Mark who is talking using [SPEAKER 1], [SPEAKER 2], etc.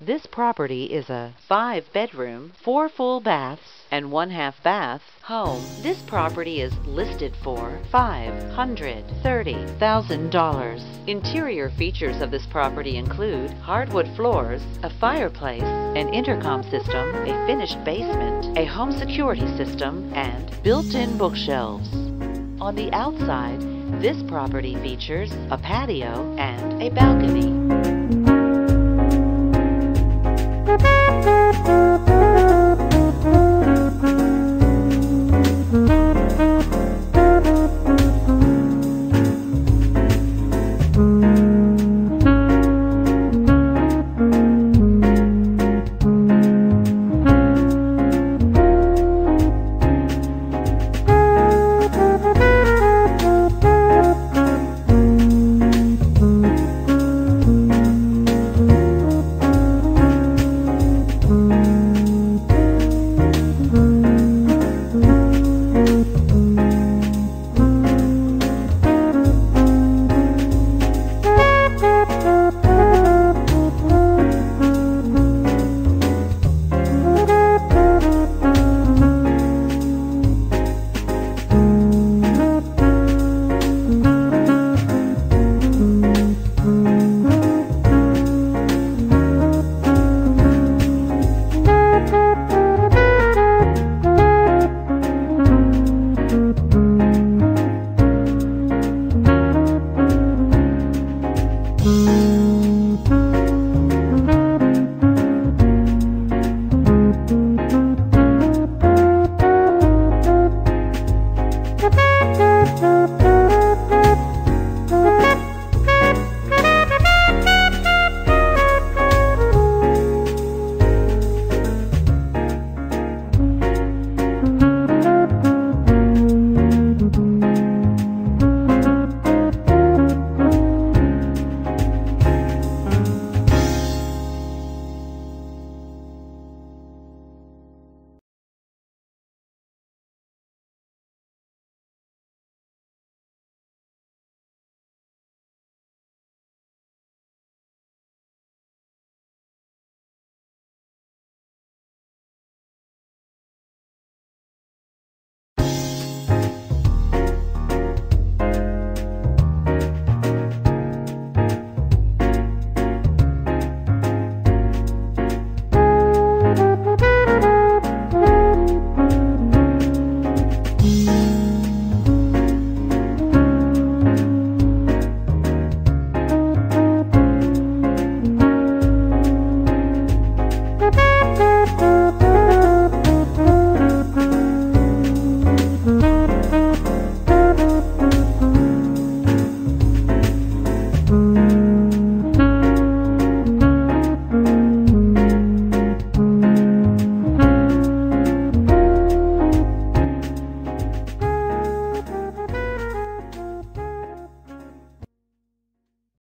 [SPEAKER 1] This property is a five bedroom, four full baths, and one half bath home. This property is listed for $530,000. Interior features of this property include hardwood floors, a fireplace, an intercom system, a finished basement, a home security system, and built-in bookshelves. On the outside, this property features a patio and a balcony. Música